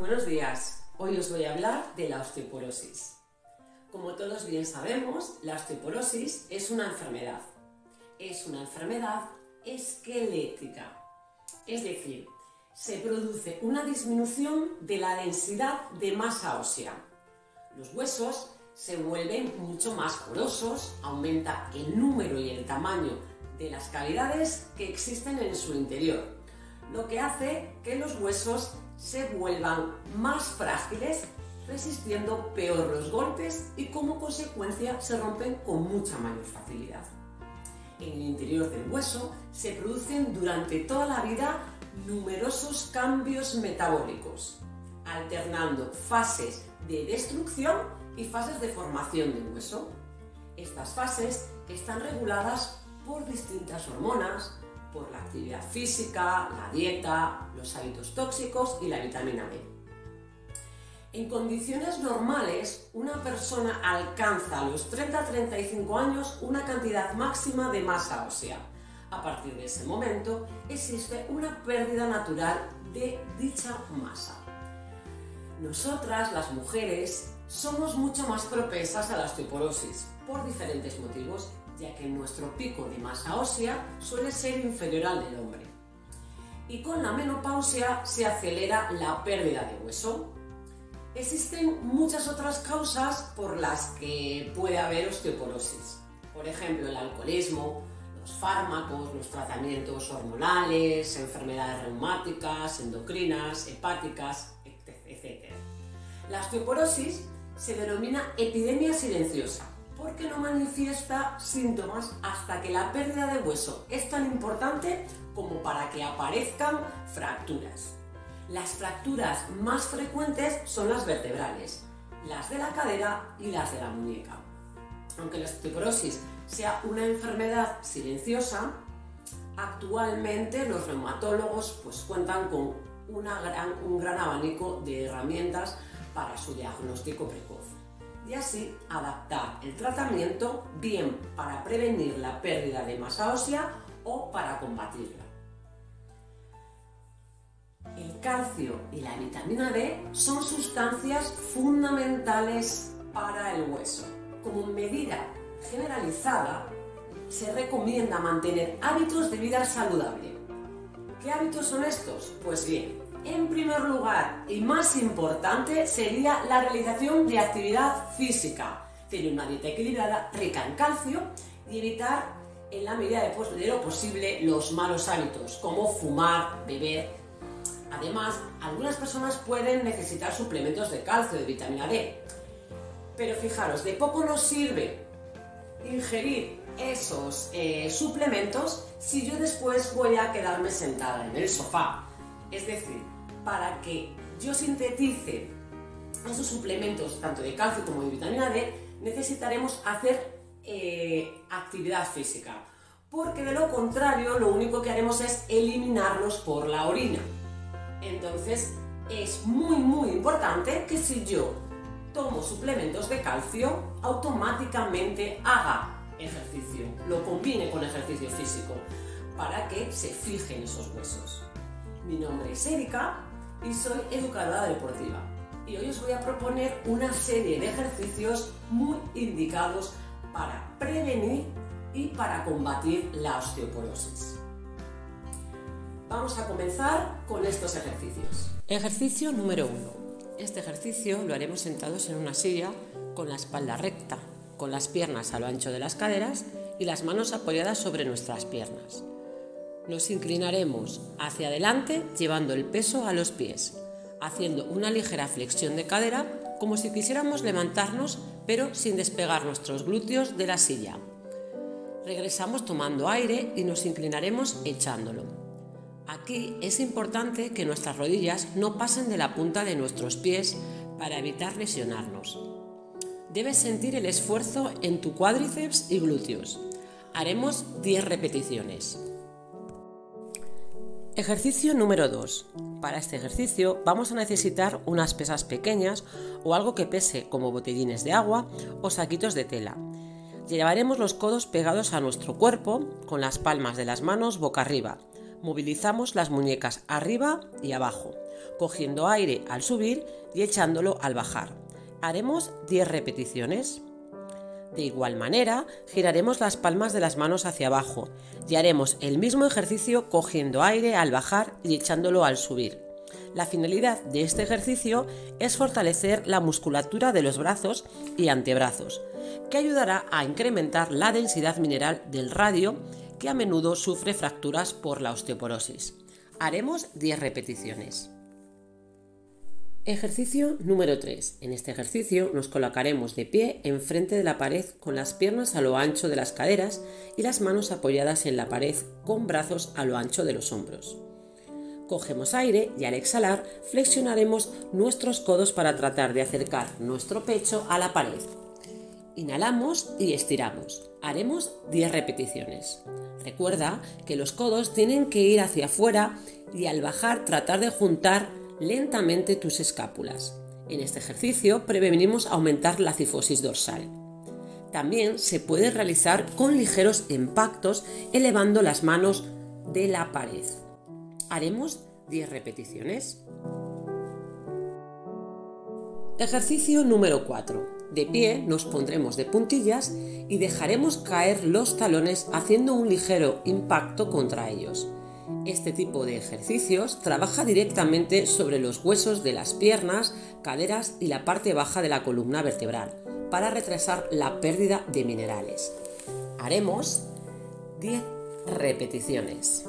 Buenos días. Hoy os voy a hablar de la osteoporosis. Como todos bien sabemos, la osteoporosis es una enfermedad. Es una enfermedad esquelética. Es decir, se produce una disminución de la densidad de masa ósea. Los huesos se vuelven mucho más porosos, aumenta el número y el tamaño de las cavidades que existen en su interior, lo que hace que los huesos se vuelvan más frágiles, resistiendo peor los golpes y como consecuencia se rompen con mucha mayor facilidad. En el interior del hueso se producen durante toda la vida numerosos cambios metabólicos, alternando fases de destrucción y fases de formación del hueso. Estas fases están reguladas por distintas hormonas, por la actividad física, la dieta, los hábitos tóxicos y la vitamina D. En condiciones normales, una persona alcanza a los 30-35 años una cantidad máxima de masa ósea. A partir de ese momento existe una pérdida natural de dicha masa. Nosotras, las mujeres, somos mucho más propensas a la osteoporosis por diferentes motivos ya que nuestro pico de masa ósea suele ser inferior al del hombre. Y con la menopausia se acelera la pérdida de hueso. Existen muchas otras causas por las que puede haber osteoporosis. Por ejemplo, el alcoholismo, los fármacos, los tratamientos hormonales, enfermedades reumáticas, endocrinas, hepáticas, etc. La osteoporosis se denomina epidemia silenciosa porque no manifiesta síntomas hasta que la pérdida de hueso es tan importante como para que aparezcan fracturas. Las fracturas más frecuentes son las vertebrales, las de la cadera y las de la muñeca. Aunque la osteoporosis sea una enfermedad silenciosa, actualmente los reumatólogos pues, cuentan con un gran abanico de herramientas para su diagnóstico precoz y así adaptar el tratamiento bien para prevenir la pérdida de masa ósea o para combatirla. El calcio y la vitamina D son sustancias fundamentales para el hueso. Como medida generalizada, se recomienda mantener hábitos de vida saludable. ¿Qué hábitos son estos? Pues bien, en primer lugar y más importante sería la realización de actividad física, tener una dieta equilibrada, rica en calcio y evitar en la medida de lo posible los malos hábitos como fumar, beber. Además, algunas personas pueden necesitar suplementos de calcio, de vitamina D. Pero fijaros, de poco nos sirve ingerir esos eh, suplementos si yo después voy a quedarme sentada en el sofá es decir, para que yo sintetice esos suplementos, tanto de calcio como de vitamina D, necesitaremos hacer eh, actividad física. Porque de lo contrario, lo único que haremos es eliminarlos por la orina. Entonces, es muy, muy importante que si yo tomo suplementos de calcio, automáticamente haga ejercicio, lo combine con ejercicio físico, para que se fijen esos huesos. Mi nombre es Erika y soy educadora deportiva. Y hoy os voy a proponer una serie de ejercicios muy indicados para prevenir y para combatir la osteoporosis. Vamos a comenzar con estos ejercicios. Ejercicio número 1. Este ejercicio lo haremos sentados en una silla con la espalda recta, con las piernas a lo ancho de las caderas y las manos apoyadas sobre nuestras piernas. Nos inclinaremos hacia adelante llevando el peso a los pies, haciendo una ligera flexión de cadera como si quisiéramos levantarnos pero sin despegar nuestros glúteos de la silla. Regresamos tomando aire y nos inclinaremos echándolo. Aquí es importante que nuestras rodillas no pasen de la punta de nuestros pies para evitar lesionarnos. Debes sentir el esfuerzo en tu cuádriceps y glúteos. Haremos 10 repeticiones. Ejercicio número 2. Para este ejercicio vamos a necesitar unas pesas pequeñas o algo que pese como botellines de agua o saquitos de tela. Llevaremos los codos pegados a nuestro cuerpo con las palmas de las manos boca arriba Movilizamos las muñecas arriba y abajo, cogiendo aire al subir y echándolo al bajar. Haremos 10 repeticiones. De igual manera, giraremos las palmas de las manos hacia abajo y haremos el mismo ejercicio cogiendo aire al bajar y echándolo al subir. La finalidad de este ejercicio es fortalecer la musculatura de los brazos y antebrazos, que ayudará a incrementar la densidad mineral del radio que a menudo sufre fracturas por la osteoporosis. Haremos 10 repeticiones. Ejercicio número 3. En este ejercicio nos colocaremos de pie enfrente de la pared con las piernas a lo ancho de las caderas y las manos apoyadas en la pared con brazos a lo ancho de los hombros. Cogemos aire y al exhalar flexionaremos nuestros codos para tratar de acercar nuestro pecho a la pared. Inhalamos y estiramos. Haremos 10 repeticiones. Recuerda que los codos tienen que ir hacia afuera y al bajar tratar de juntar lentamente tus escápulas. En este ejercicio prevenimos aumentar la cifosis dorsal. También se puede realizar con ligeros impactos elevando las manos de la pared. Haremos 10 repeticiones. Ejercicio número 4. De pie nos pondremos de puntillas y dejaremos caer los talones haciendo un ligero impacto contra ellos. Este tipo de ejercicios trabaja directamente sobre los huesos de las piernas, caderas y la parte baja de la columna vertebral para retrasar la pérdida de minerales. Haremos 10 repeticiones.